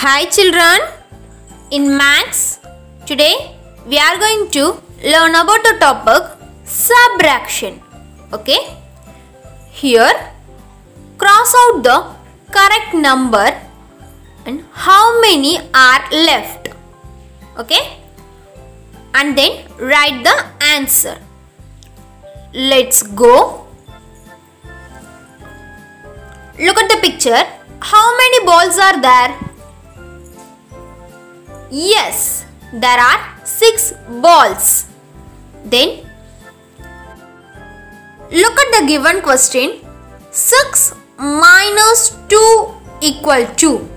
Hi children, in Maths, today we are going to learn about the topic subtraction. Okay, here cross out the correct number and how many are left. Okay, and then write the answer. Let's go. Look at the picture. How many balls are there? Yes, there are six balls. Then, look at the given question 6 minus 2 equal to.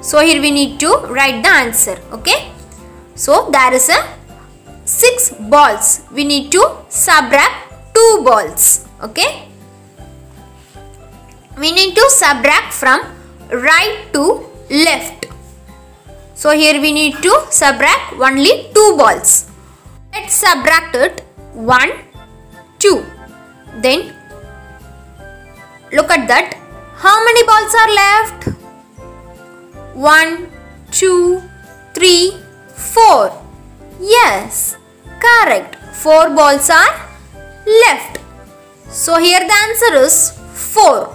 So, here we need to write the answer. Okay. So, there is a 6 balls. We need to subtract 2 balls. Okay. We need to subtract from right to left. So here we need to subtract only 2 balls. Let's subtract it 1, 2. Then look at that. How many balls are left? 1, 2, 3, 4. Yes, correct. 4 balls are left. So here the answer is 4.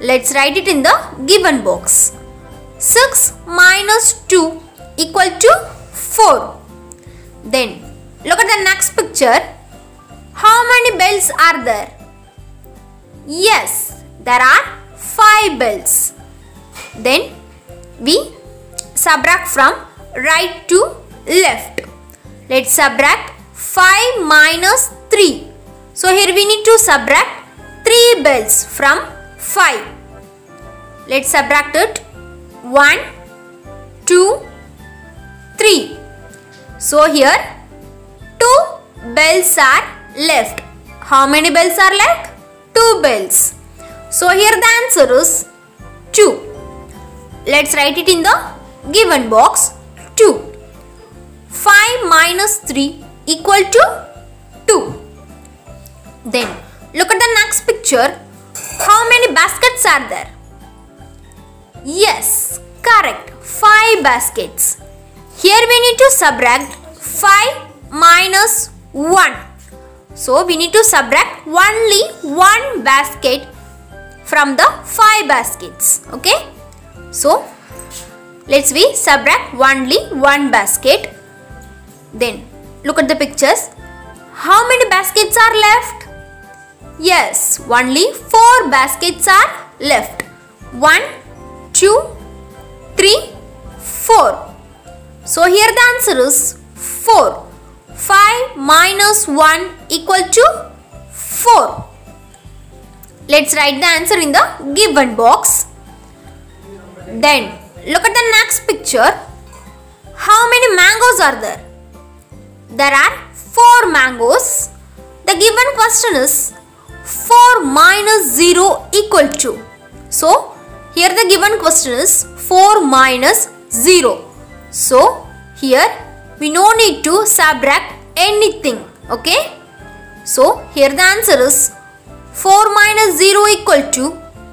Let's write it in the given box. 6 minus 2 equal to 4. Then look at the next picture. How many bells are there? Yes, there are 5 bells. Then we subtract from right to left. Let's subtract 5 minus 3. So here we need to subtract 3 bells from 5. Let's subtract it 1, 2, 3. So here 2 bells are left. How many bells are left? 2 bells. So here the answer is 2. Let's write it in the given box 2. 5 minus 3 equal to 2. Then look at the next picture. How many baskets are there? Yes, correct. 5 baskets. Here we need to subtract 5 minus 1. So we need to subtract only one basket from the 5 baskets. Okay. So let's we subtract only one basket. Then look at the pictures. How many baskets are left? Yes, only 4 baskets are left. 1, 2, 3, 4. So here the answer is 4. 5 minus 1 equal to 4. Let's write the answer in the given box. Then look at the next picture. How many mangoes are there? There are 4 mangoes. The given question is 4 minus 0 equal to. So here the given question is 4 minus 0. So here we no need to subtract anything. Okay. So here the answer is 4 minus 0 equal to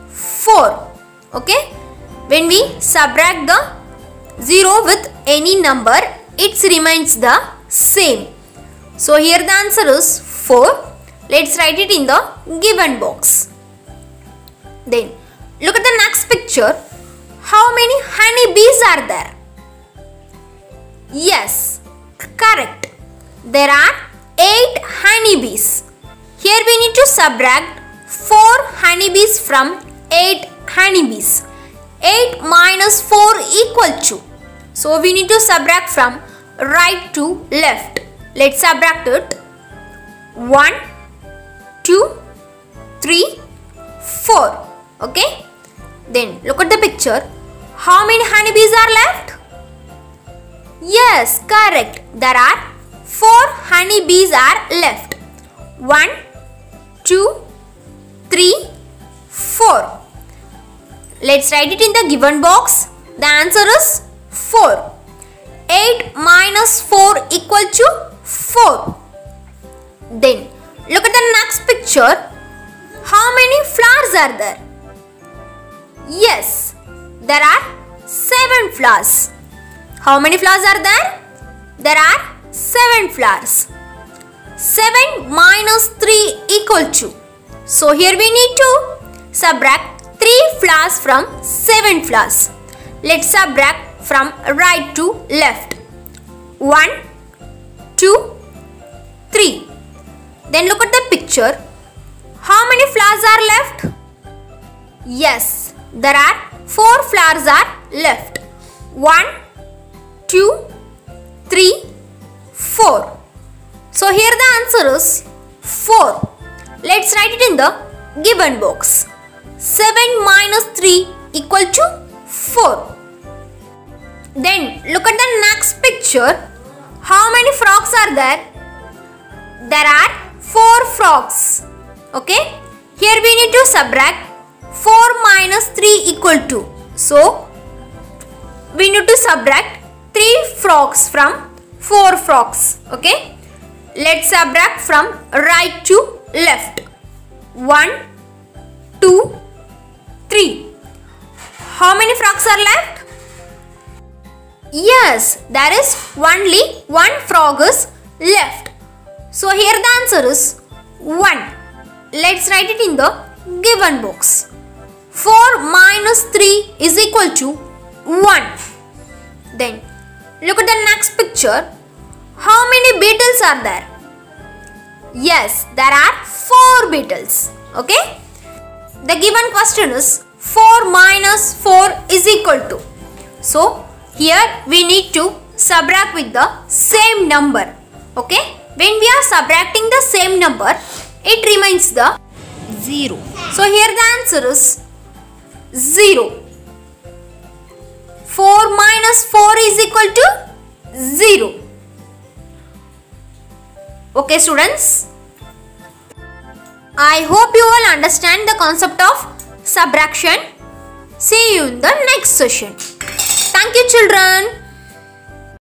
4. Okay. When we subtract the 0 with any number it remains the same. So here the answer is 4. Let's write it in the given box. Then look at the next picture. How many honey bees are there? Yes, correct. There are 8 honey bees. Here we need to subtract 4 honey bees from 8 honey bees. 8 minus 4 equal to. So we need to subtract from right to left. Let's subtract it. 1, 2, 3, 4. Okay. Then look at the picture. How many honeybees are left? Yes, correct. There are 4 honeybees are left. 1, 2, 3, 4. Let's write it in the given box. The answer is 4. 8 minus 4 equal to 4. Then look at the next picture. How many flowers are there? Yes, there are 7 flowers. How many flowers are there? There are 7 flowers. 7 minus 3 equal to. So here we need to subtract 3 flowers from 7 flowers. Let's subtract from right to left. 1, 2, 3. Then look at the picture. How many flowers are left? Yes, there are 4 flowers are left. 1, 2, 3, 4. So here the answer is 4. Let's write it in the given box. 7 minus 3 equal to 4. Then look at the next picture. How many frogs are there? There are 4 frogs. Okay. Here we need to subtract 4 minus 3 equal to. So we need to subtract 3 frogs from 4 frogs. Okay. Let's subtract from right to left. 1, 2, 3. How many frogs are left? Yes, there is only one frog is left. So here the answer is 1. Let's write it in the given box. 4 minus 3 is equal to 1. Then look at the next picture. How many beetles are there? Yes, there are 4 beetles. Okay? The given question is 4 minus 4 is equal to. So, here we need to subtract with the same number. Okay? When we are subtracting the same number, it remains the 0. So, here the answer is 0. 4 minus 4 is equal to 0. Okay students? I hope you all understand the concept of subtraction. See you in the next session. Thank you children.